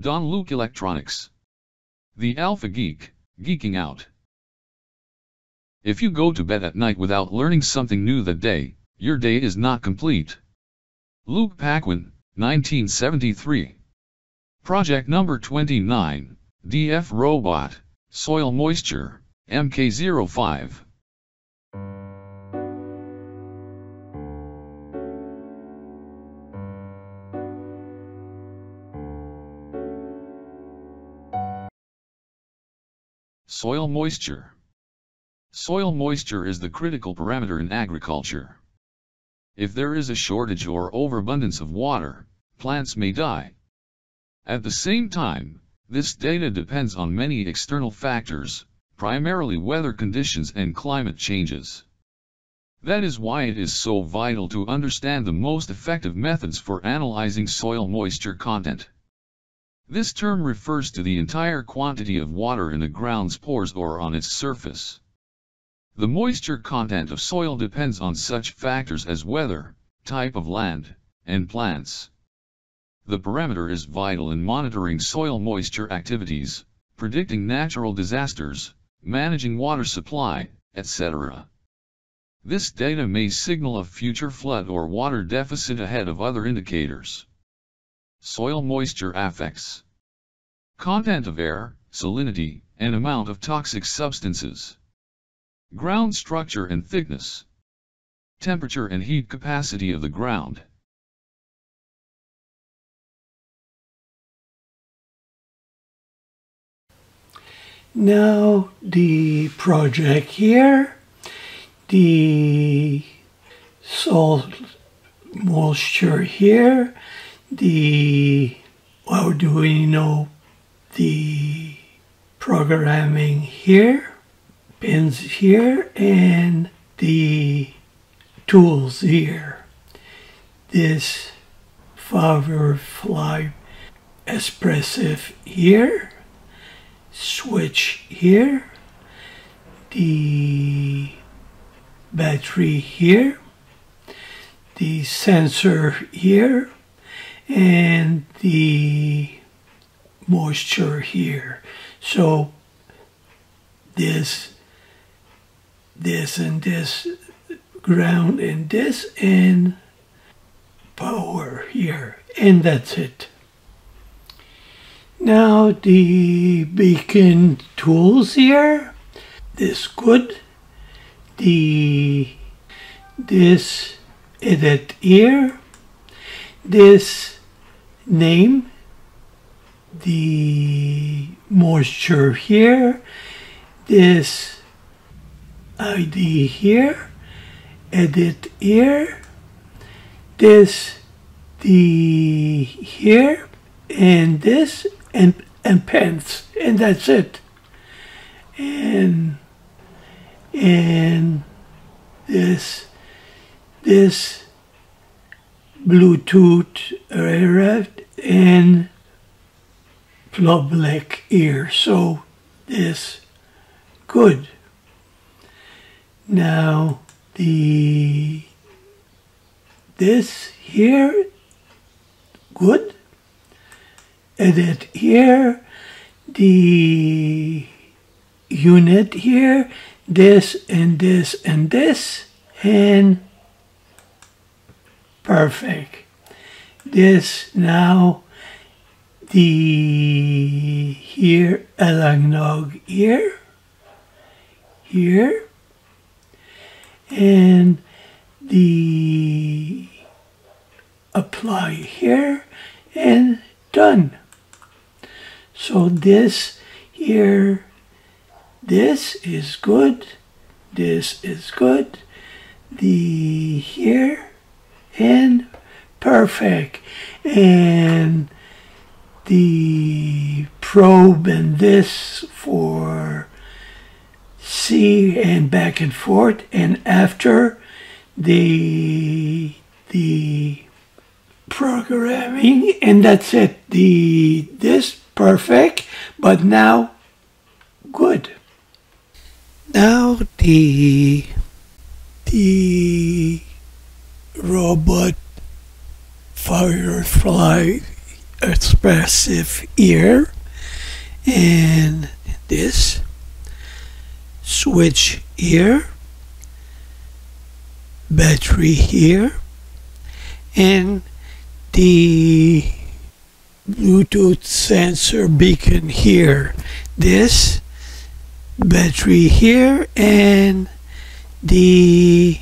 Don Luc Electronics. The Alpha Geek, geeking out. If you go to bed at night without learning something new that day, your day is not complete. Luc Paquin, 1973. Project number 29, DF Robot, Soil Moisture, MK05. Soil moisture. Soil moisture is the critical parameter in agriculture. If there is a shortage or overabundance of water, plants may die. At the same time, this data depends on many external factors, primarily weather conditions and climate changes. That is why it is so vital to understand the most effective methods for analyzing soil moisture content. This term refers to the entire quantity of water in the ground's pores or on its surface. The moisture content of soil depends on such factors as weather, type of land, and plants. The parameter is vital in monitoring soil moisture activities, predicting natural disasters, managing water supply, etc. This data may signal a future flood or water deficit ahead of other indicators. Soil moisture affects content of air, salinity, and amount of toxic substances. Ground structure and thickness. Temperature and heat capacity of the ground. Now the project here, the salt moisture here, the, know the programming here, pins here, and the tools here. This Firefly expressive here, switch here, the battery here, the sensor here, and the moisture here. So this, this and this ground and this and power here. And that's it. Now the beacon tools here. This good. The this edit here. This name the moisture here, this ID here, edit here, this the here, and this, and, and pens, and that's it. And, and this, this Bluetooth and public ear. So this good. Now the this here good. Edit here the unit here this and this and this and perfect. This now the here analog here here and the apply here and done so this here this is good this is good the here and perfect. And the probe and this for C and back and forth and after the the programming and that's it. The this perfect but now good. Now the the robot firefly expressive ear and this switch here battery here and the Bluetooth sensor beacon here. This battery here and the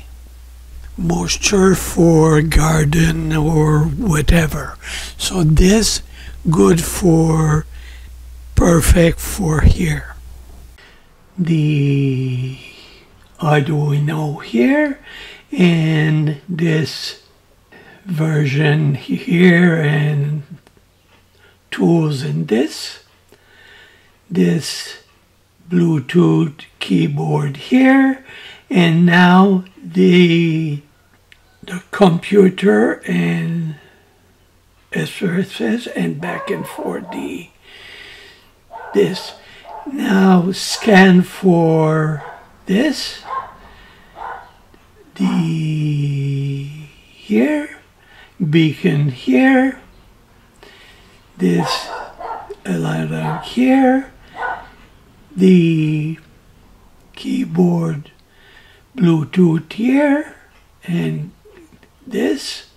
moisture for garden or whatever. So this good for perfect for here. The Arduino here? And this version here and tools in this. This Bluetooth keyboard here and now the the computer and SRSS and back and forth the this. Now scan for this. The here beacon here. This alarm here. The keyboard Bluetooth here and this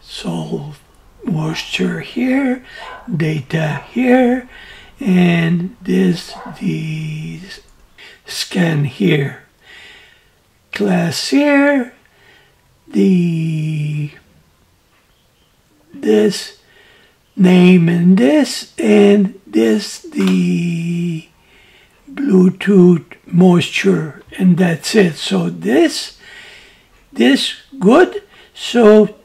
solve moisture here data here and this the scan here. Class here the this name and this and this the Bluetooth moisture and that's it. So this this good so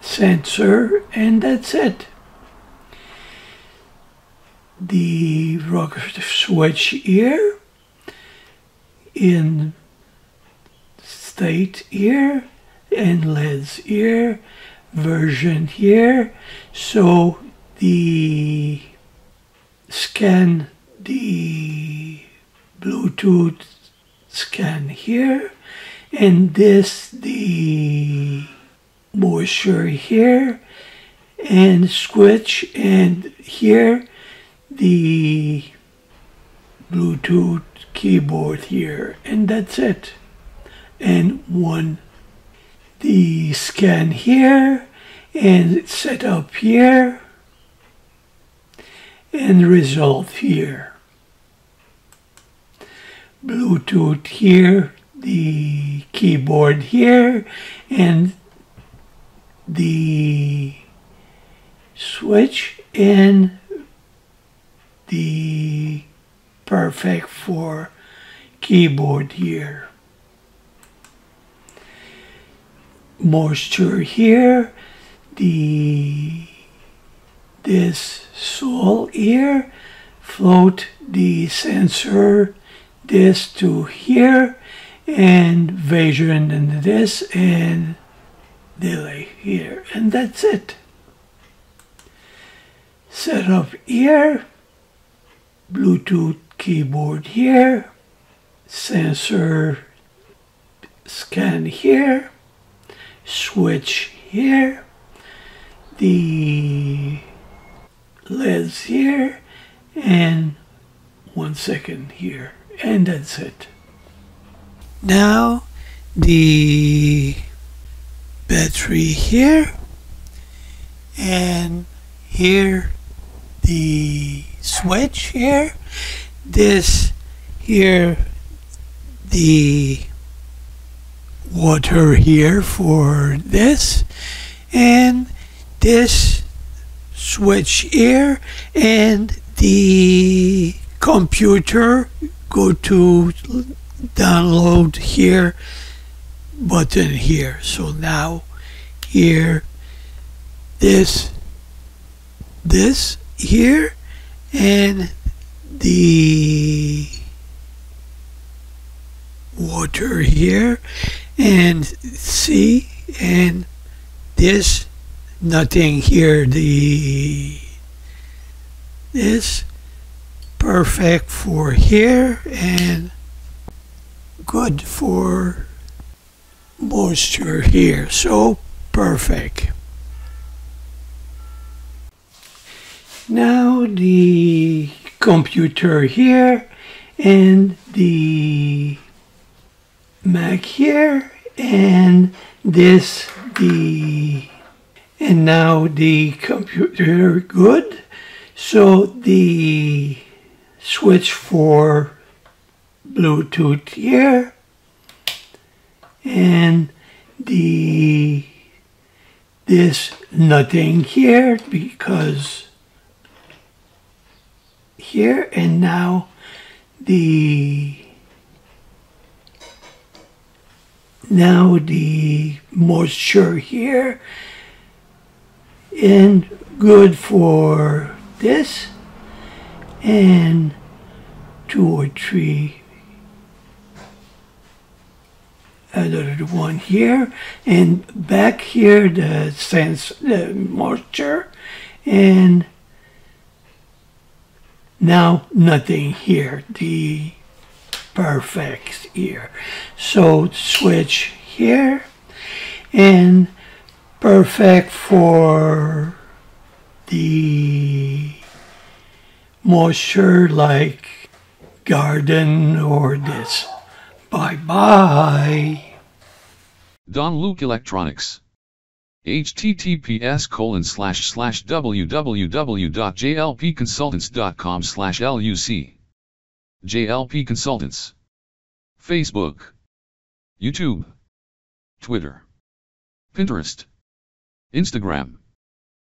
sensor and that's it. The rocker switch here in state here and LEDs here version here. So the scan the Bluetooth scan here and this the moisture here and switch and here the Bluetooth keyboard here and that's it. And one the scan here and set up here and result here. Bluetooth here the keyboard here and the switch and the perfect for keyboard here. Moisture here the this sol here float the sensor this to here and vision and this and delay here and that's it. Set up here bluetooth keyboard here sensor scan here switch here the LEDs here and one second here. And that's it. Now the battery here. And here the switch here. This here the water here for this. And this switch here and the computer go to download here button here. So now here this this here and the water here and see and this nothing here the this perfect for here and good for moisture here. So perfect. Now the computer here and the Mac here and this the and now the computer good. So the switch for Bluetooth here. And the this nothing here because here. And now the now the moisture here and good for this and two or three another one here and back here the sense the moisture and now nothing here the perfect here so switch here and perfect for the moisture like garden or this bye bye Don Luc Electronics. https colon slash slash www.jlpconsultants.com slash luc. JLP Consultants. Facebook. YouTube. Twitter. Pinterest. Instagram.